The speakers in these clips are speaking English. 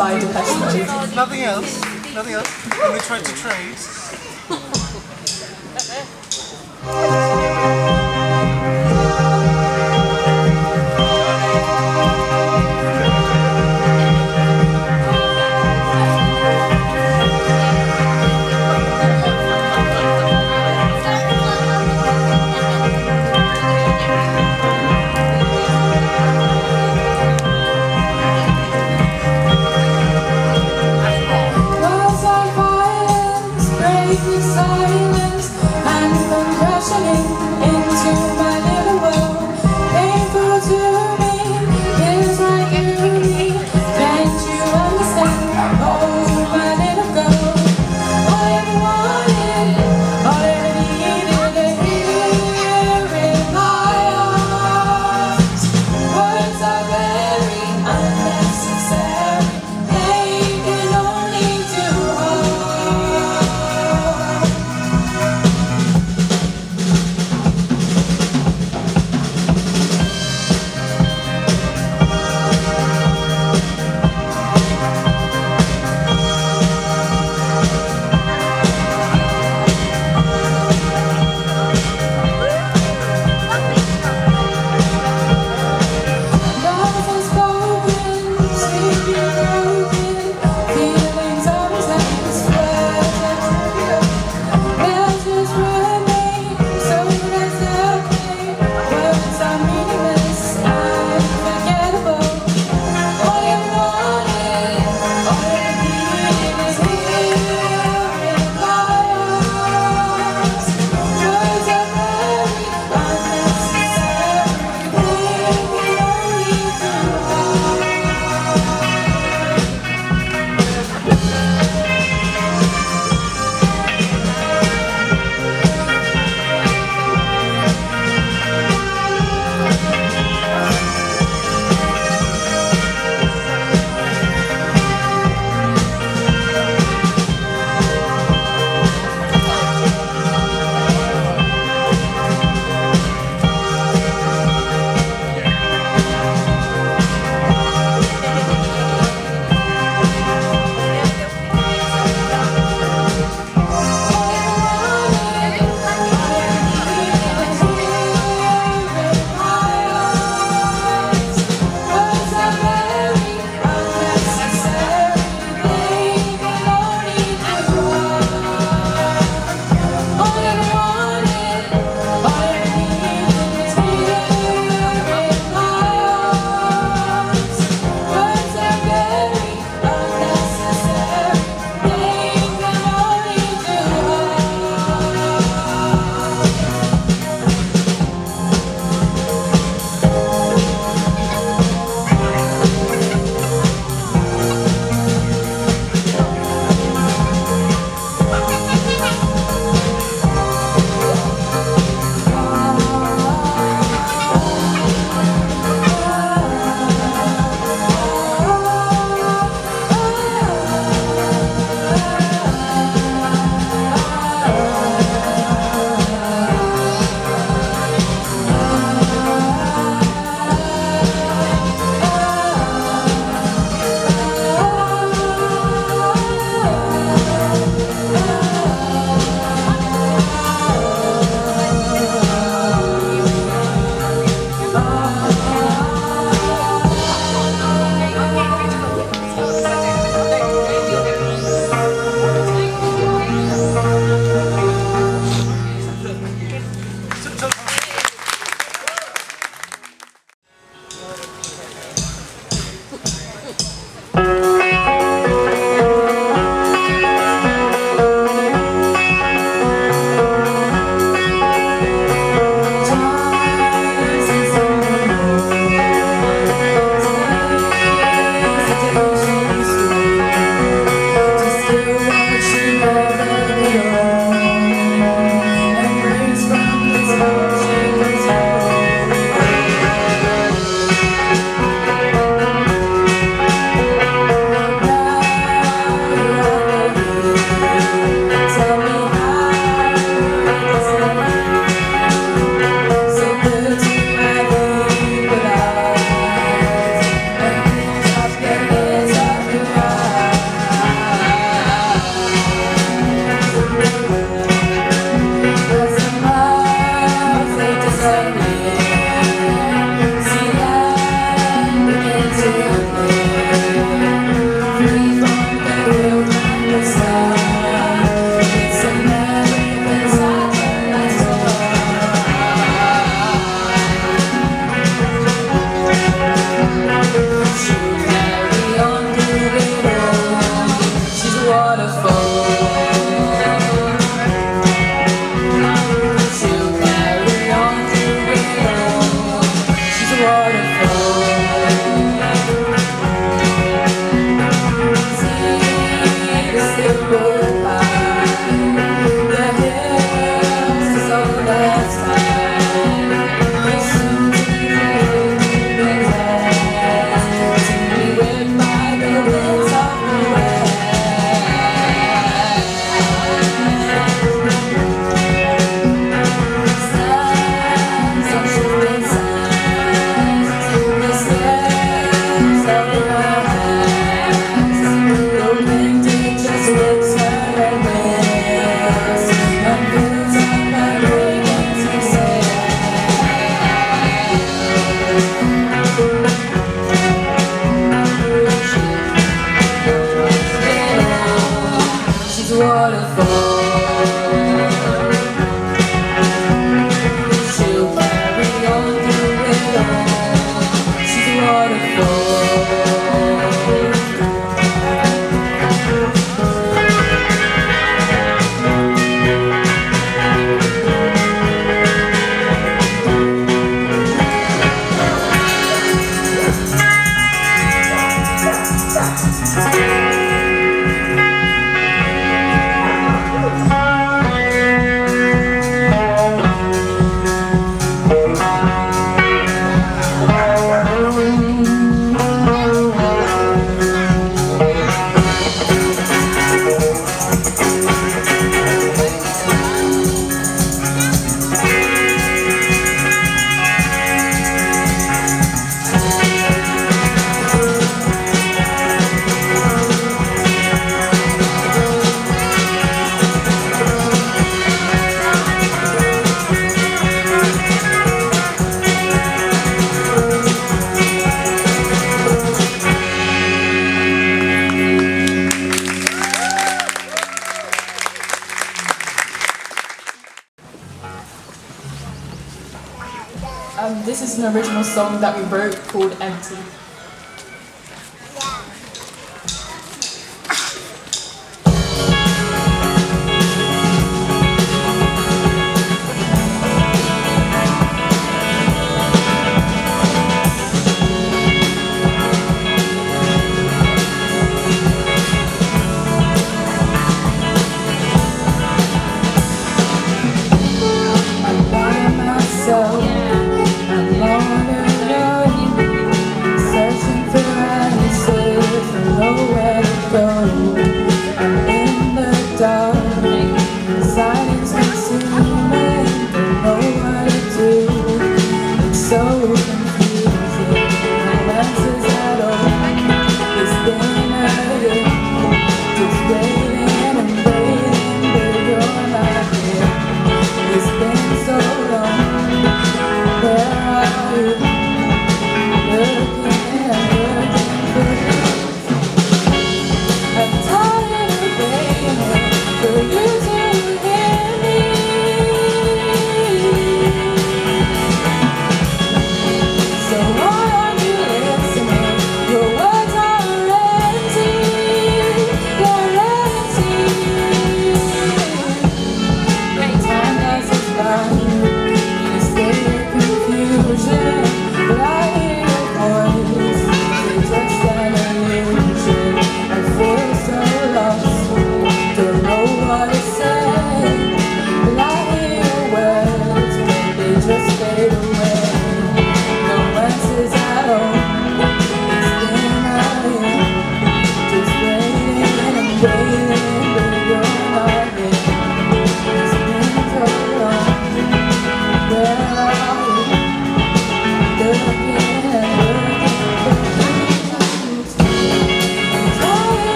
by. Nothing else? Nothing else? And we tried to trade.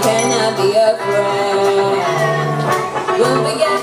cannot be afraid. We'll begin.